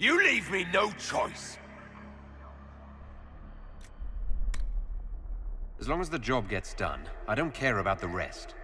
You leave me no choice. As long as the job gets done, I don't care about the rest.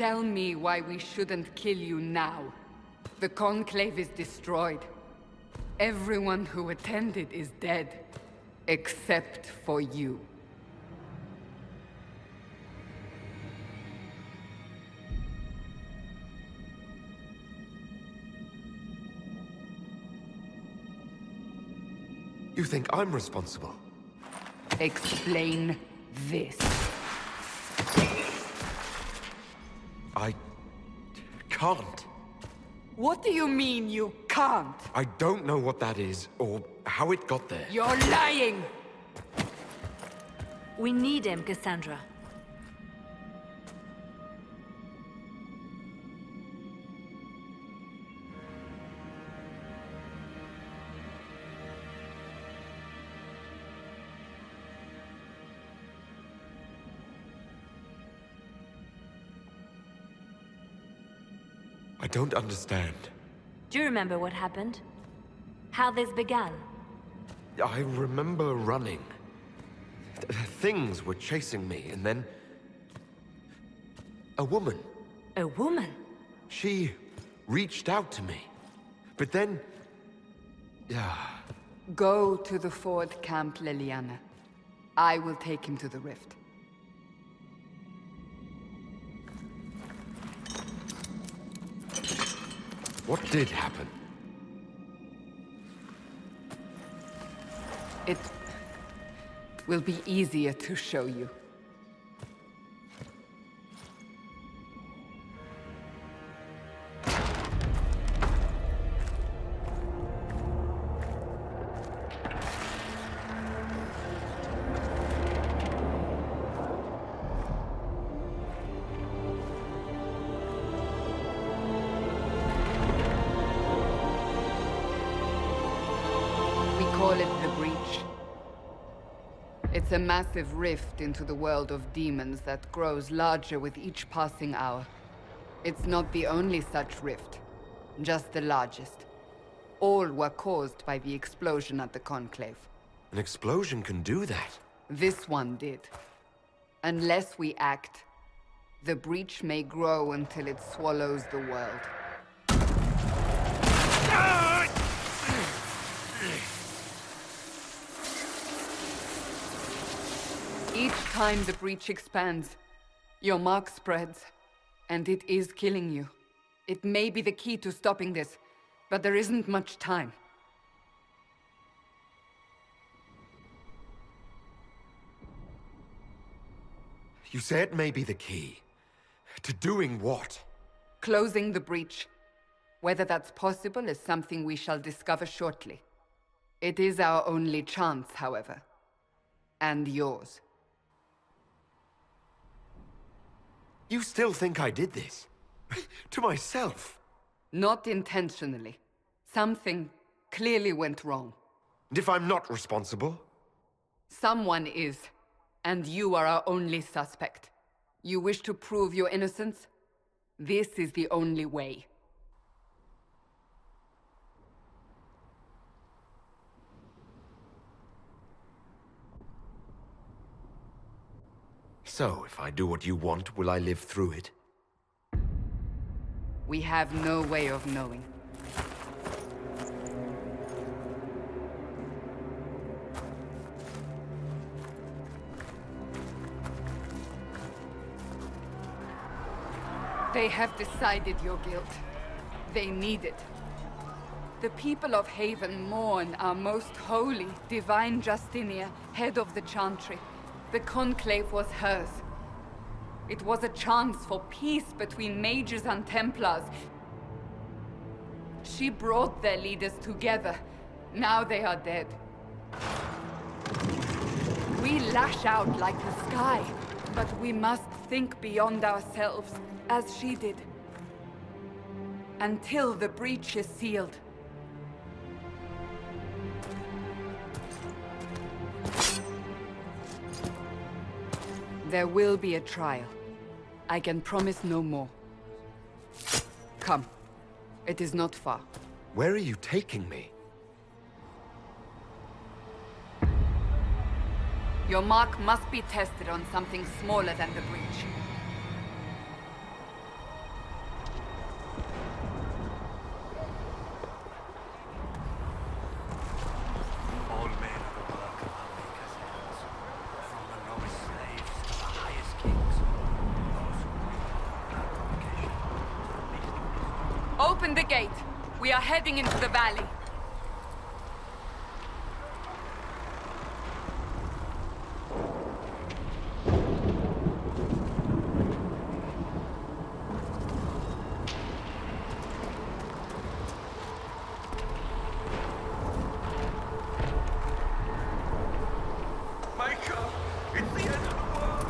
Tell me why we shouldn't kill you now. The Conclave is destroyed. Everyone who attended is dead. Except for you. You think I'm responsible? Explain this. Can't. What do you mean you can't? I don't know what that is, or how it got there. You're lying! We need him, Cassandra. Don't understand. Do you remember what happened? How this began? I remember running. Th- Things were chasing me, and then... A woman. A woman? She reached out to me. But then... Yeah... Go to the Ford camp, Leliana. I will take him to the rift. What did happen? It will be easier to show you. Massive rift into the world of demons that grows larger with each passing hour. It's not the only such rift, just the largest. All were caused by the explosion at the Conclave. An explosion can do that. This one did. Unless we act, the breach may grow until it swallows the world. Each time the breach expands, your mark spreads, and it is killing you. It may be the key to stopping this, but there isn't much time. You say it may be the key. To doing what? Closing the breach. Whether that's possible is something we shall discover shortly. It is our only chance, however. And yours. You still think I did this? to myself? Not intentionally. Something clearly went wrong. And if I'm not responsible? Someone is, and you are our only suspect. You wish to prove your innocence? This is the only way. So, if I do what you want, will I live through it? We have no way of knowing. They have decided your guilt. They need it. The people of Haven mourn our most holy, divine Justinia, head of the Chantry. The Conclave was hers. It was a chance for peace between mages and Templars. She brought their leaders together. Now they are dead. We lash out like the sky, but we must think beyond ourselves, as she did. Until the breach is sealed. There will be a trial. I can promise no more. Come. It is not far. Where are you taking me? Your mark must be tested on something smaller than the breach. All men are the work of our Maker's hands. From the lowest slaves to the highest kings. Those who read our application to the least Open the gate. We are heading into the valley. Maker! It's the end of the world!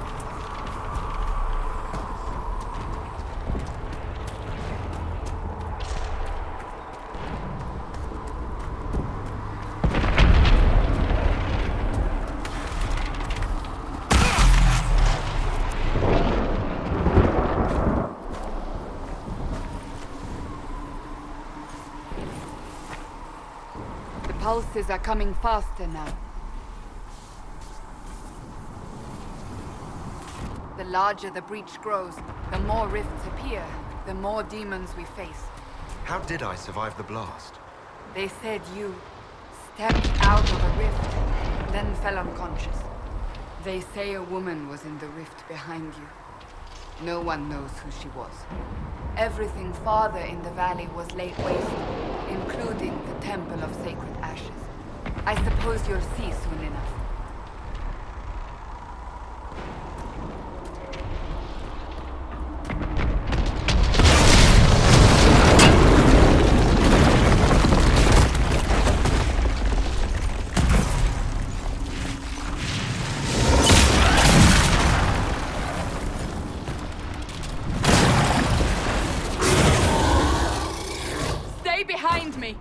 The pulses are coming faster now. The larger the breach grows, the more rifts appear, the more demons we face. How did I survive the blast? They said you stepped out of a rift, then fell unconscious. They say a woman was in the rift behind you. No one knows who she was. Everything farther in the valley was laid waste, including the Temple of Sacred. I suppose you'll see soon enough. Stay behind me!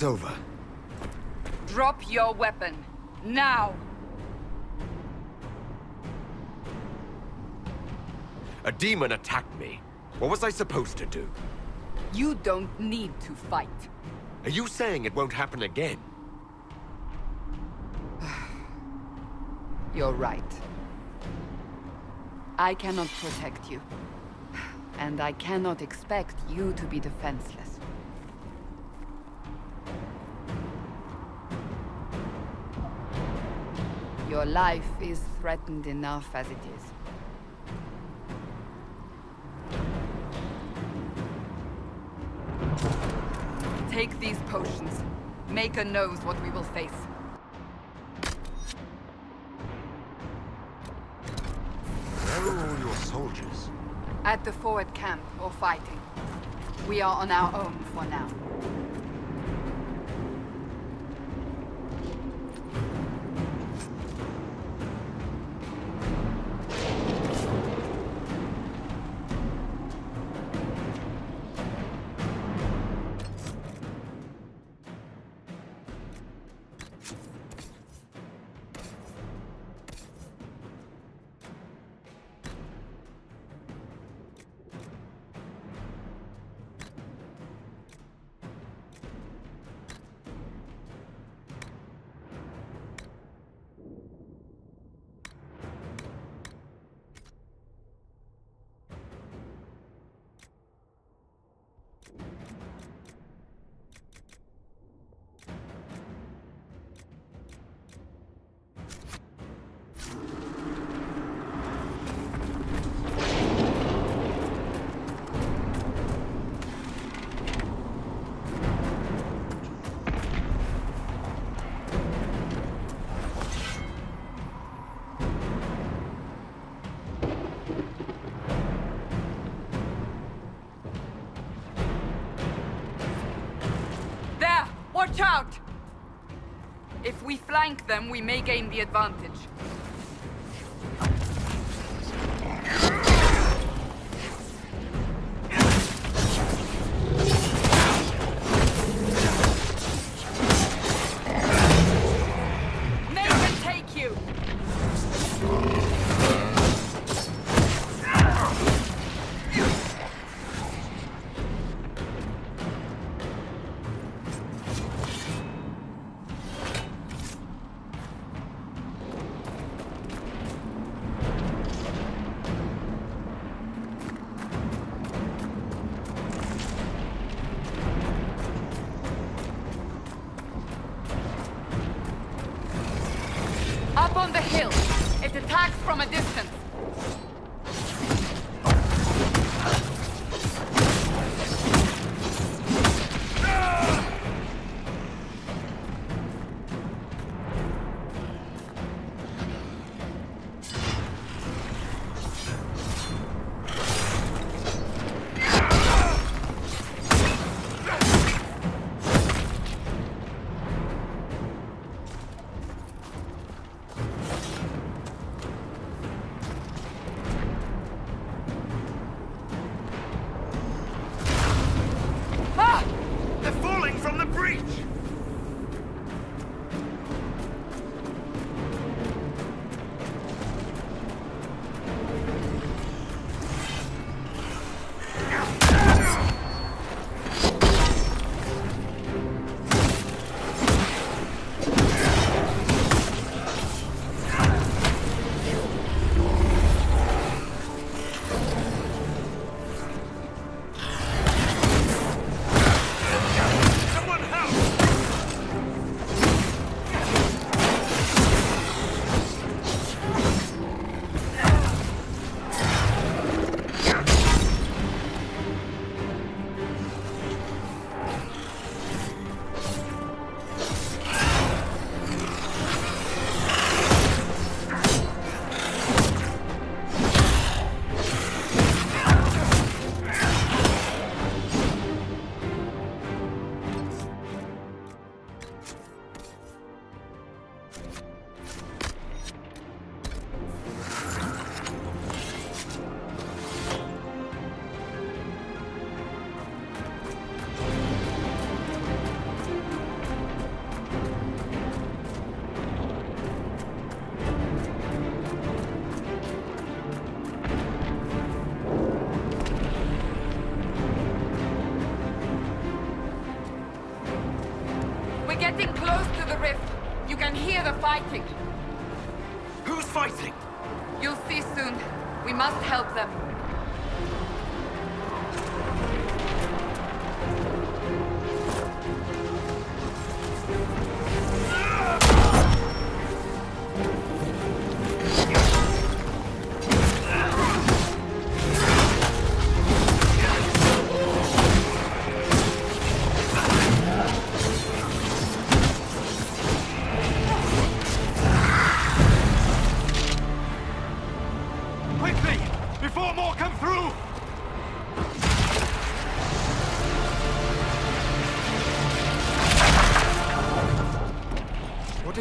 It's over. Drop your weapon. Now! A demon attacked me. What was I supposed to do? You don't need to fight. Are you saying it won't happen again? You're right. I cannot protect you. And I cannot expect you to be defenseless. Your life is threatened enough as it is. Take these potions. Maker knows what we will face. Where are all your soldiers? At the forward camp, or fighting. We are on our own for now. Flank them, we may gain the advantage.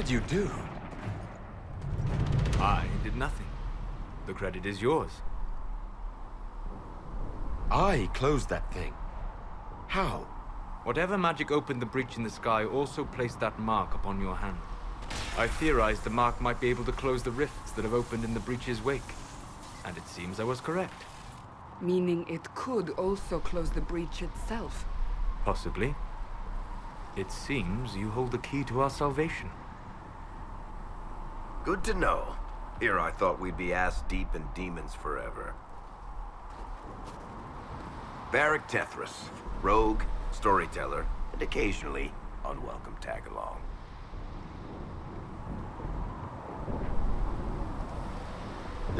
Did you do? I did nothing. The credit is yours. I closed that thing. How? Whatever magic opened the breach in the sky also placed that mark upon your hand. I theorized the mark might be able to close the rifts that have opened in the breach's wake. And it seems I was correct. Meaning it could also close the breach itself. Possibly. It seems you hold the key to our salvation. Good to know. Here I thought we'd be ass deep in demons forever. Varric Tethras, rogue, storyteller, and occasionally unwelcome tag-along.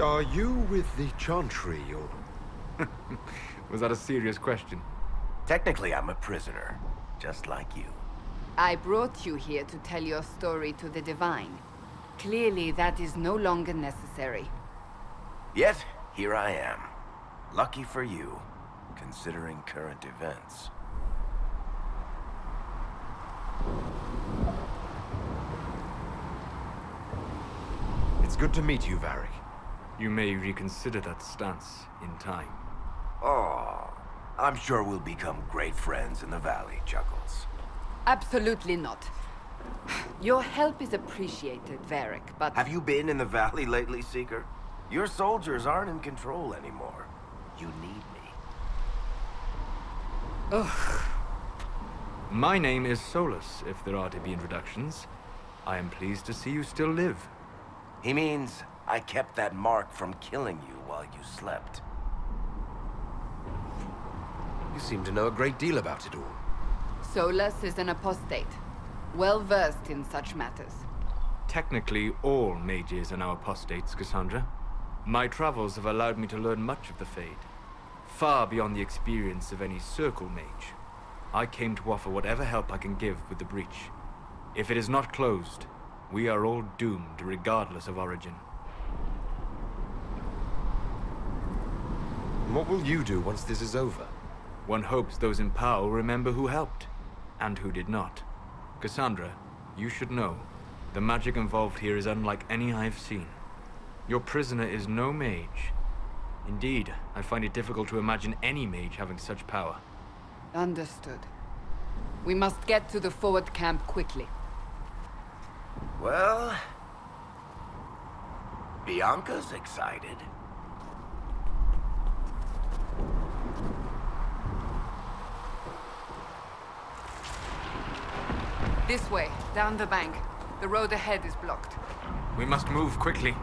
Are you with the Chantry or... Was that a serious question? Technically, I'm a prisoner, just like you. I brought you here to tell your story to the Divine. Clearly, that is no longer necessary. Yet, here I am. Lucky for you, considering current events. It's good to meet you, Varric. You may reconsider that stance in time. Oh, I'm sure we'll become great friends in the valley, Chuckles. Absolutely not. Your help is appreciated, Varric, but... Have you been in the valley lately, Seeker? Your soldiers aren't in control anymore. You need me. Ugh. My name is Solas, if there are to be introductions. I am pleased to see you still live. He means I kept that mark from killing you while you slept. You seem to know a great deal about it all. Solas is an apostate, well-versed in such matters. Technically, all mages are now apostates, Cassandra. My travels have allowed me to learn much of the Fade, far beyond the experience of any Circle mage. I came to offer whatever help I can give with the breach. If it is not closed, we are all doomed regardless of origin. And what will you do once this is over? One hopes those in power will remember who helped, and who did not. Cassandra, you should know, the magic involved here is unlike any I've seen. Your prisoner is no mage. Indeed, I find it difficult to imagine any mage having such power. Understood. We must get to the forward camp quickly. Well... Bianca's excited. This way, down the bank. The road ahead is blocked. We must move quickly.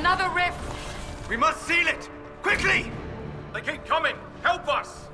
Another rift! We must seal it! Quickly! They keep coming! Help us!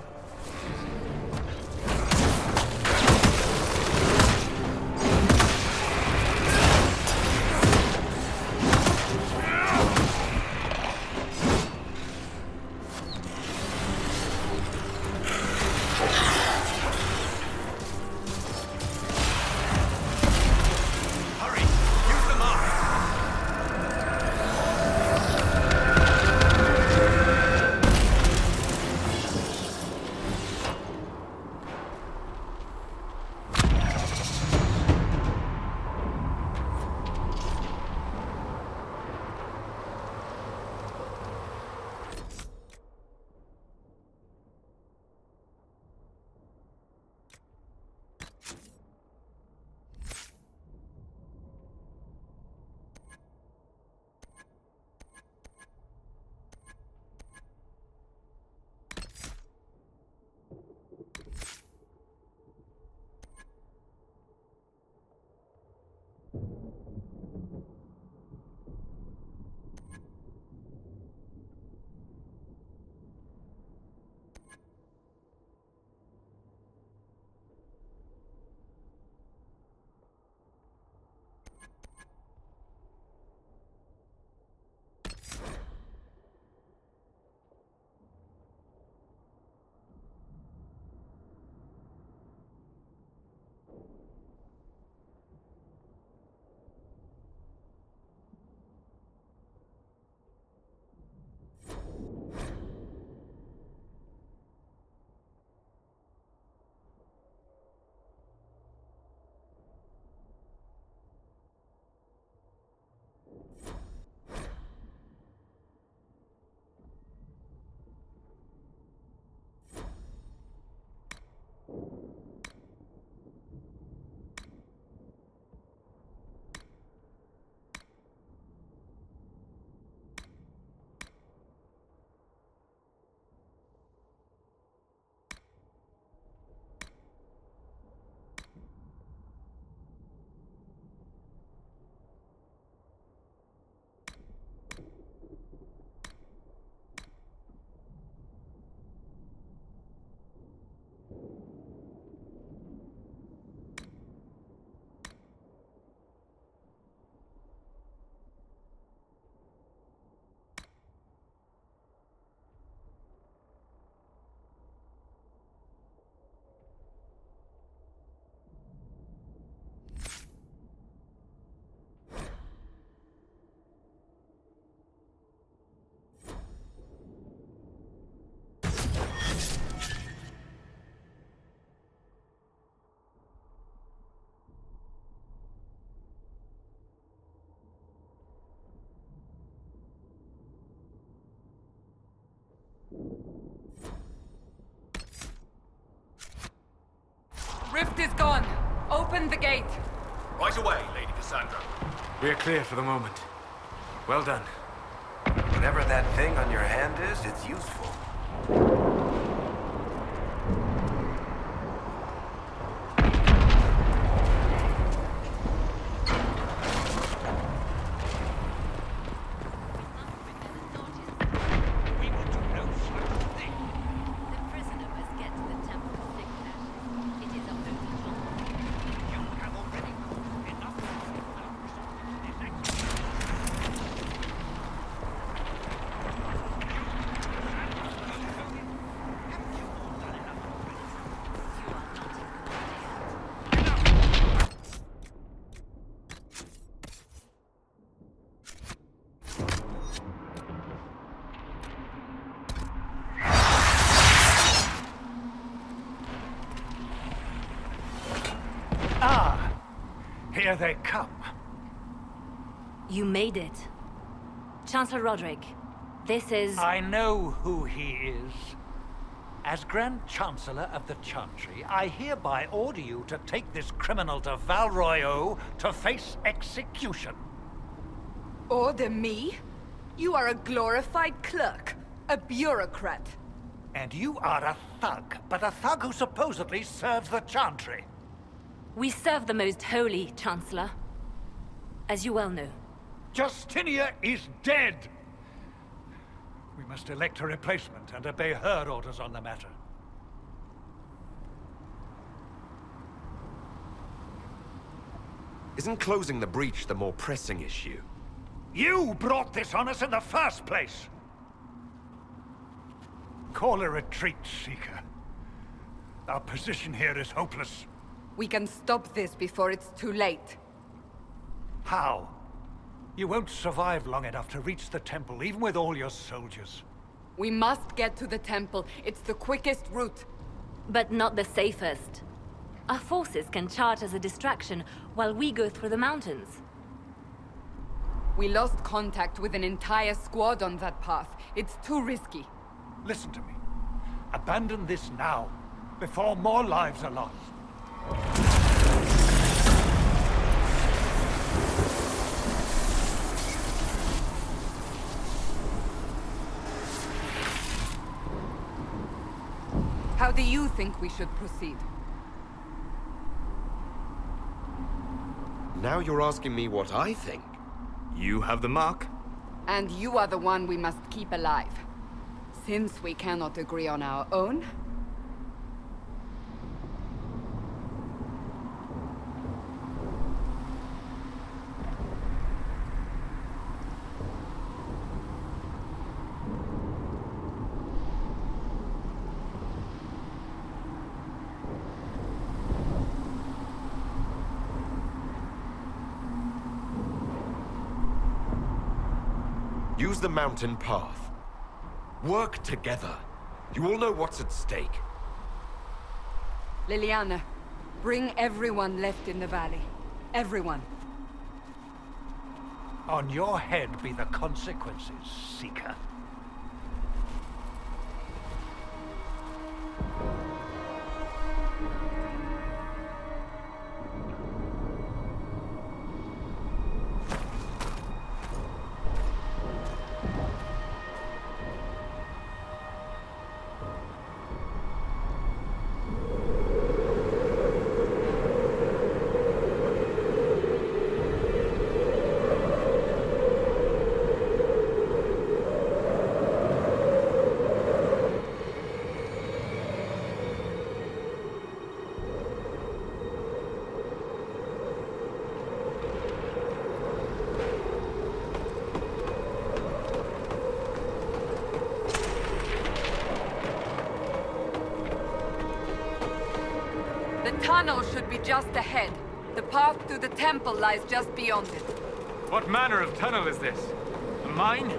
Rift is gone. Open the gate. Right away, Lady Cassandra. We're clear for the moment. Well done. Whatever that thing on your hand is, it's useful. We will do no such thing. The prisoner must get to the Temple of Thick Ashes. It is our only chance. You have already enough This exercise. You are not in command. Ah! Here they come. You made it. Chancellor Roderick, this is... I know who he is. As Grand Chancellor of the Chantry, I hereby order you to take this criminal to Val Royeaux to face execution. Order me? You are a glorified clerk, a bureaucrat. And you are a thug, but a thug who supposedly serves the Chantry. We serve the most holy, Chancellor. As you well know. Justinia is dead. We must elect a replacement and obey her orders on the matter. Isn't closing the breach the more pressing issue? You brought this on us in the first place! Call a retreat, Seeker. Our position here is hopeless. We can stop this before it's too late. How? You won't survive long enough to reach the temple, even with all your soldiers. We must get to the temple. It's the quickest route. But not the safest. Our forces can charge as a distraction while we go through the mountains. We lost contact with an entire squad on that path. It's too risky. Listen to me. Abandon this now, before more lives are lost. How do you think we should proceed? Now you're asking me what I think. You have the mark? And you are the one we must keep alive. Since we cannot agree on our own, Use the mountain path. Work together. You all know what's at stake. Leliana, bring everyone left in the valley. Everyone. On your head be the consequences, Seeker. Just ahead. The path to the temple lies just beyond it. What manner of tunnel is this? A mine?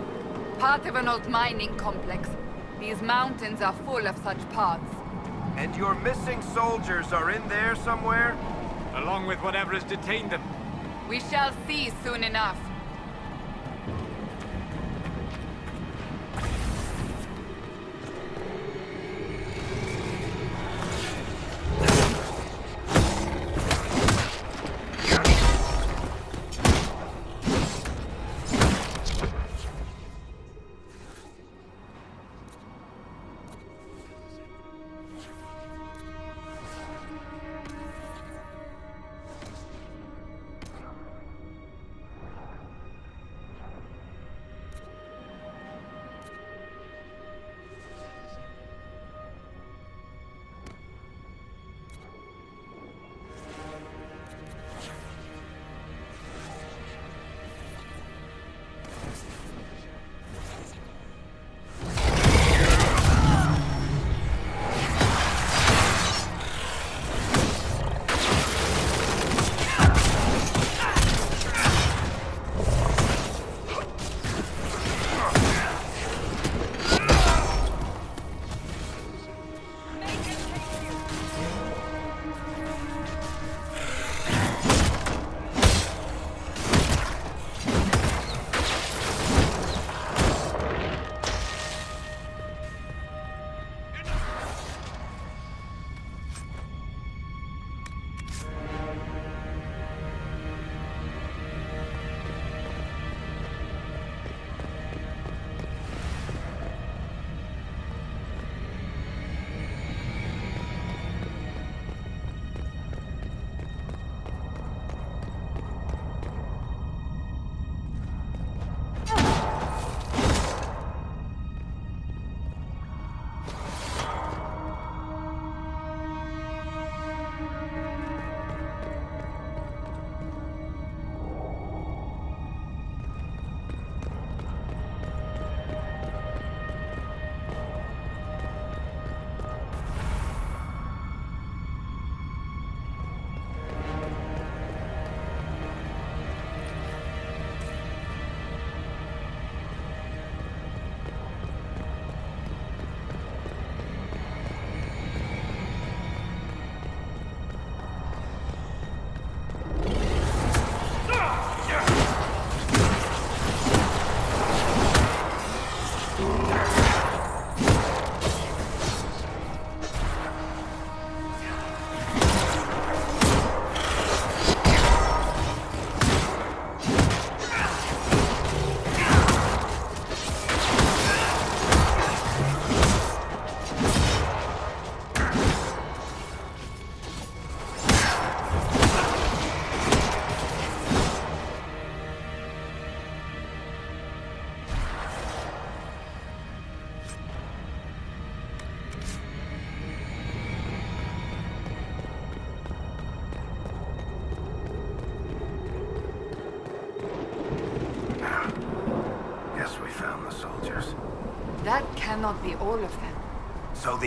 Part of an old mining complex. These mountains are full of such paths. And your missing soldiers are in there somewhere? Along with whatever has detained them. We shall see soon enough.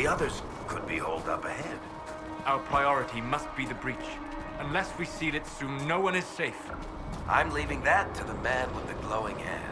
The others could be holed up ahead. Our priority must be the breach. Unless we seal it soon, no one is safe. I'm leaving that to the man with the glowing hand.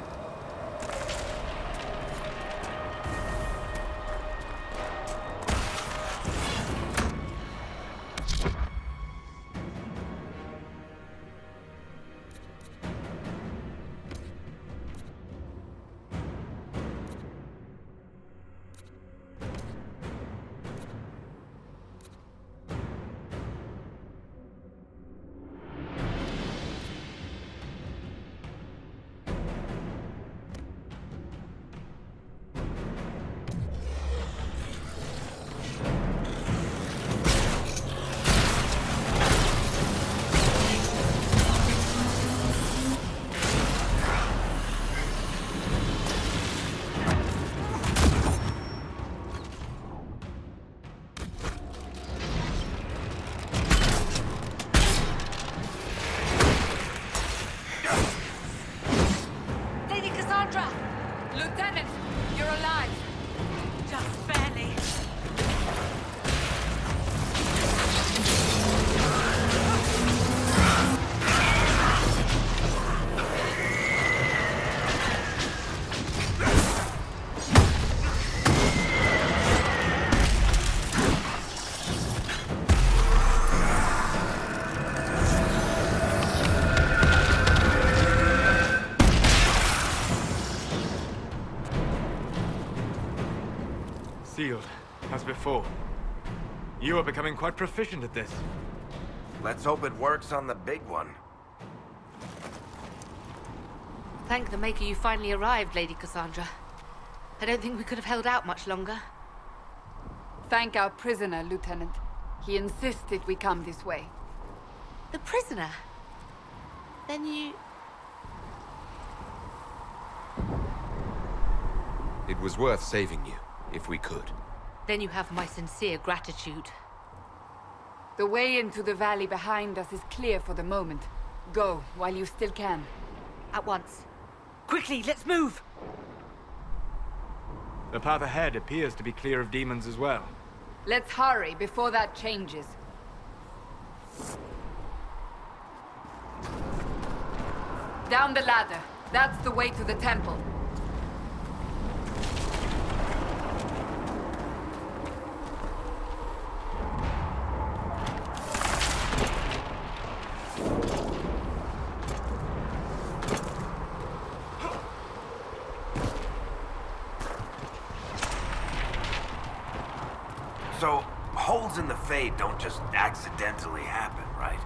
Before. You are becoming quite proficient at this. Let's hope it works on the big one. Thank the Maker you finally arrived, Lady Cassandra. I don't think we could have held out much longer. Thank our prisoner, Lieutenant. He insisted we come this way. The prisoner? Then you... It was worth saving you, if we could. Then you have my sincere gratitude. The way into the valley behind us is clear for the moment. Go, while you still can. At once. Quickly, let's move! The path ahead appears to be clear of demons as well. Let's hurry before that changes. Down the ladder. That's the way to the temple. Holes in the Fade don't just accidentally happen, right?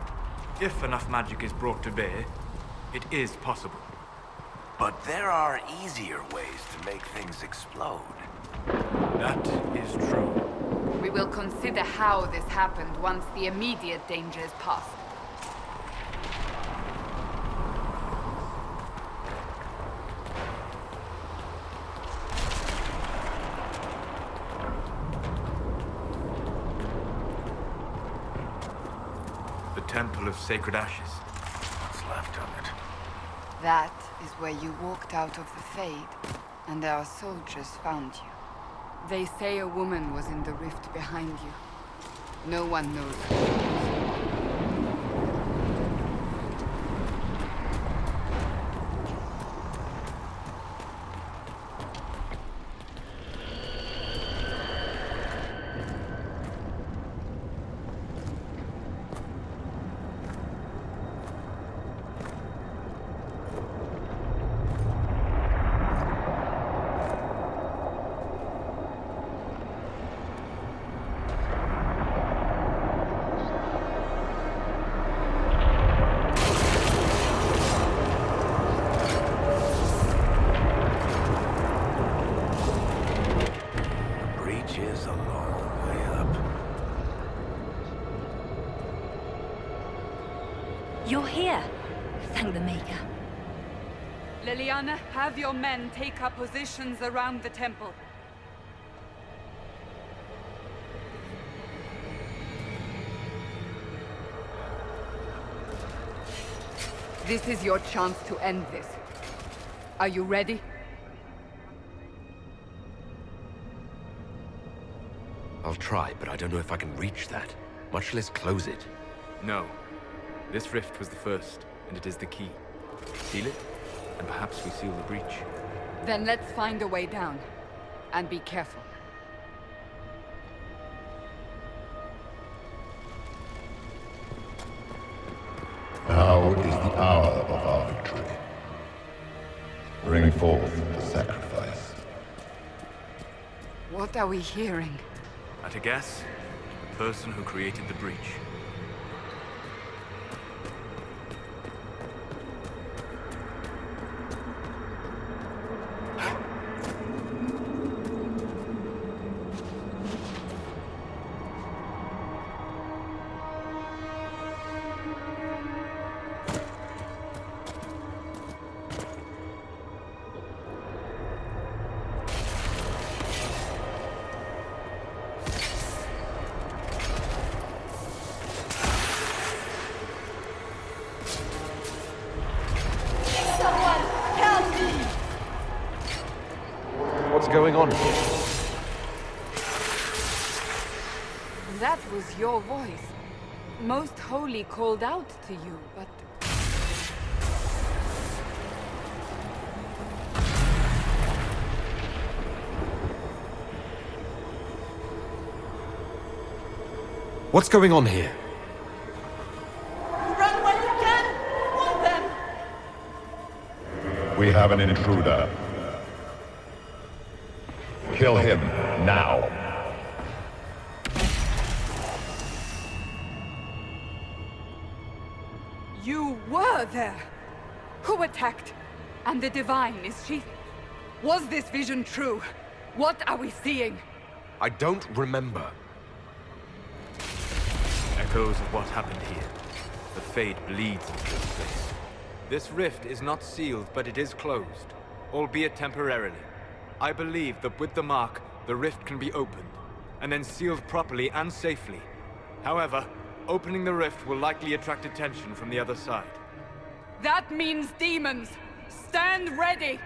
If enough magic is brought to bear, it is possible. But there are easier ways to make things explode. That is true. We will consider how this happened once the immediate danger is past. The Temple of Sacred Ashes. What's left of it? That is where you walked out of the Fade, and our soldiers found you. They say a woman was in the rift behind you. No one knows who it is. The breach is a long way up. You're here. Thank the Maker. Leliana, have your men take up positions around the temple. This is your chance to end this. Are you ready? I'll try, but I don't know if I can reach that, much less close it. No. This rift was the first, and it is the key. Seal it, and perhaps we seal the breach. Then let's find a way down. And be careful. Now is the hour of our victory. Bring forth the sacrifice. What are we hearing? At a guess, the person who created the breach. Going on here? That was your voice. Most Holy called out to you, but... What's going on here? Run while you can! Want them! We have an intruder. Divine, is she... Was this vision true? What are we seeing? I don't remember. Echoes of what happened here. The Fade bleeds into this place. This rift is not sealed, but it is closed, albeit temporarily. I believe that with the mark, the rift can be opened, and then sealed properly and safely. However, opening the rift will likely attract attention from the other side. That means demons! Stand ready!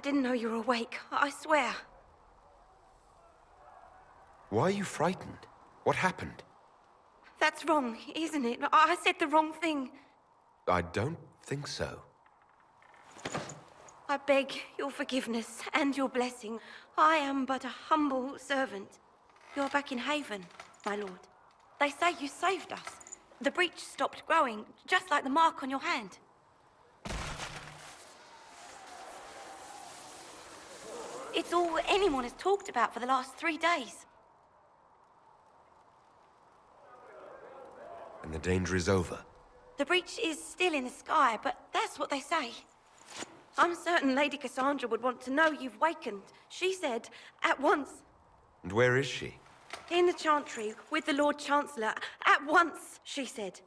I didn't know you were awake. I swear. Why are you frightened? What happened? That's wrong, isn't it? I said the wrong thing. I don't think so. I beg your forgiveness and your blessing. I am but a humble servant. You're back in Haven, my lord. They say you saved us. The breach stopped growing, just like the mark on your hand. It's all anyone has talked about for the last three days. And the danger is over. The breach is still in the sky, but that's what they say. I'm certain Lady Cassandra would want to know you've wakened. She said, at once, And where is she? in the Chantry, with the Lord Chancellor. At once, she said.